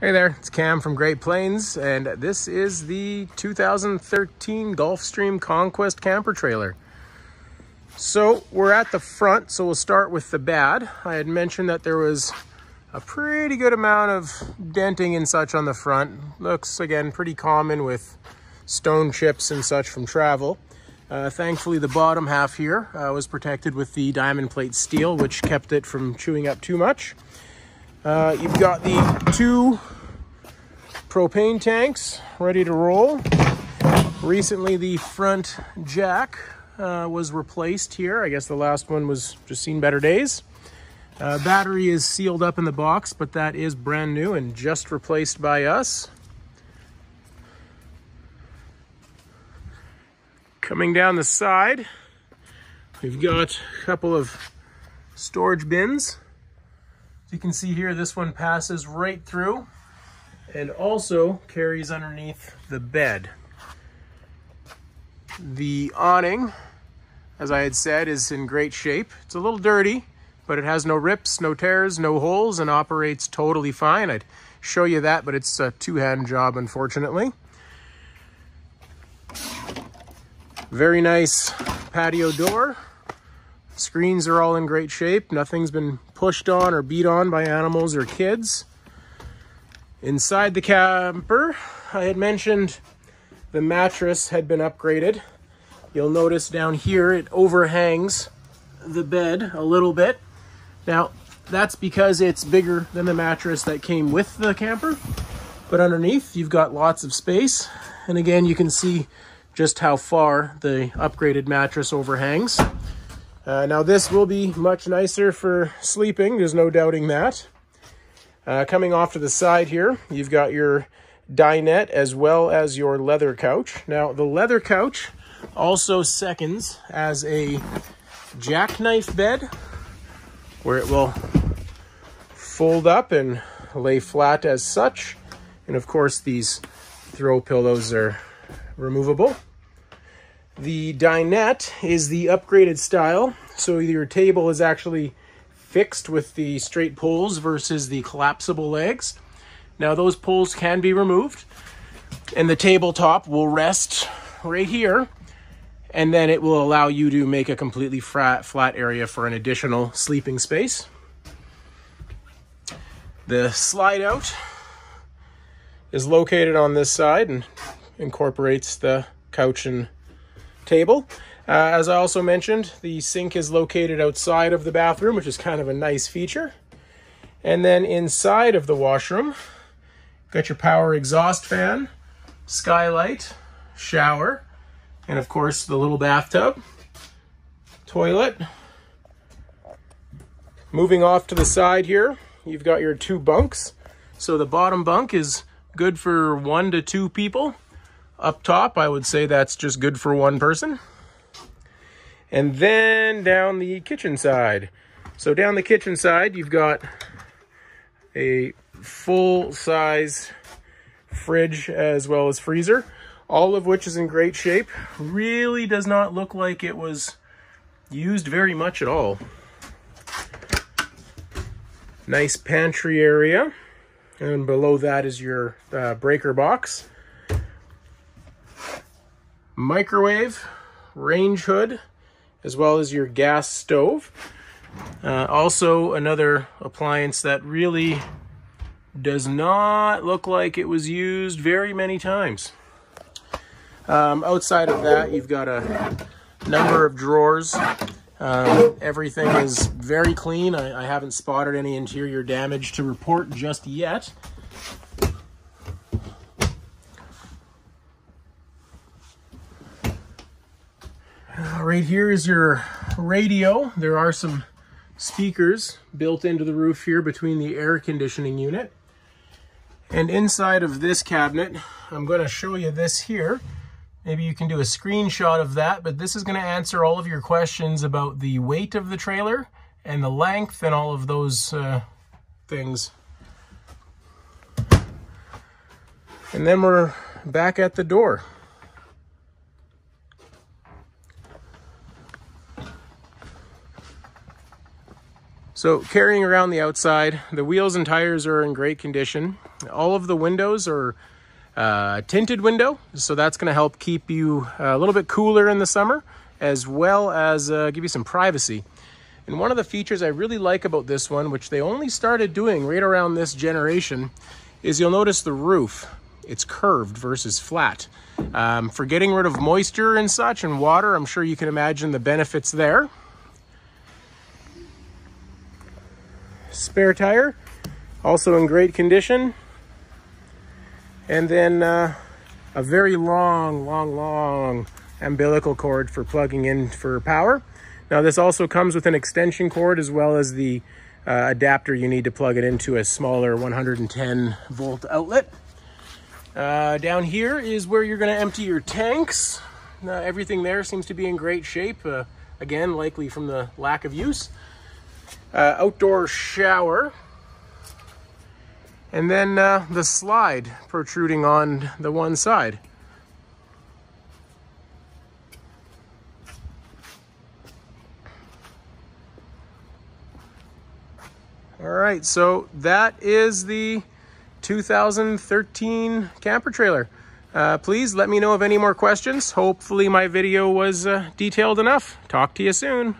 Hey there, it's Cam from Great Plains, and this is the 2013 Gulfstream Conquest camper trailer. So we're at the front, so we'll start with the bad. I had mentioned that there was a pretty good amount of denting and such on the front. Looks, again, pretty common with stone chips and such from travel. Uh, thankfully, the bottom half here uh, was protected with the diamond plate steel, which kept it from chewing up too much. Uh, you've got the two propane tanks ready to roll. Recently, the front jack uh, was replaced here. I guess the last one was just seen better days. Uh, battery is sealed up in the box, but that is brand new and just replaced by us. Coming down the side, we've got a couple of storage bins. As you can see here, this one passes right through and also carries underneath the bed. The awning, as I had said, is in great shape. It's a little dirty, but it has no rips, no tears, no holes, and operates totally fine. I'd show you that, but it's a two-hand job, unfortunately. Very nice patio door. Screens are all in great shape. Nothing's been pushed on or beat on by animals or kids. Inside the camper, I had mentioned the mattress had been upgraded. You'll notice down here it overhangs the bed a little bit. Now, that's because it's bigger than the mattress that came with the camper. But underneath, you've got lots of space. And again, you can see just how far the upgraded mattress overhangs. Uh, now this will be much nicer for sleeping, there's no doubting that. Uh, coming off to the side here, you've got your dinette as well as your leather couch. Now the leather couch also seconds as a jackknife bed where it will fold up and lay flat as such. And of course these throw pillows are removable. The dinette is the upgraded style, so your table is actually fixed with the straight poles versus the collapsible legs. Now those poles can be removed, and the tabletop will rest right here, and then it will allow you to make a completely flat, flat area for an additional sleeping space. The slide out is located on this side and incorporates the couch and table. Uh, as I also mentioned, the sink is located outside of the bathroom, which is kind of a nice feature. And then inside of the washroom, got your power exhaust fan, skylight, shower, and of course the little bathtub, toilet. Moving off to the side here, you've got your two bunks. So the bottom bunk is good for one to two people. Up top, I would say that's just good for one person. And then down the kitchen side. So down the kitchen side, you've got a full size fridge as well as freezer, all of which is in great shape. Really does not look like it was used very much at all. Nice pantry area. And below that is your uh, breaker box microwave, range hood, as well as your gas stove. Uh, also another appliance that really does not look like it was used very many times. Um, outside of that, you've got a number of drawers. Um, everything is very clean. I, I haven't spotted any interior damage to report just yet. Right here is your radio. There are some speakers built into the roof here between the air conditioning unit. And inside of this cabinet, I'm going to show you this here. Maybe you can do a screenshot of that, but this is going to answer all of your questions about the weight of the trailer and the length and all of those uh, things. And then we're back at the door. So carrying around the outside, the wheels and tires are in great condition. All of the windows are uh, tinted window, so that's going to help keep you a little bit cooler in the summer, as well as uh, give you some privacy. And one of the features I really like about this one, which they only started doing right around this generation, is you'll notice the roof. It's curved versus flat. Um, for getting rid of moisture and such and water, I'm sure you can imagine the benefits there. Spare tire, also in great condition. And then uh, a very long, long, long umbilical cord for plugging in for power. Now this also comes with an extension cord as well as the uh, adapter you need to plug it into a smaller 110 volt outlet. Uh, down here is where you're going to empty your tanks. Uh, everything there seems to be in great shape. Uh, again, likely from the lack of use. Uh, outdoor shower. And then uh, the slide protruding on the one side. All right, so that is the 2013 camper trailer. Uh, please let me know of any more questions. Hopefully my video was uh, detailed enough. Talk to you soon.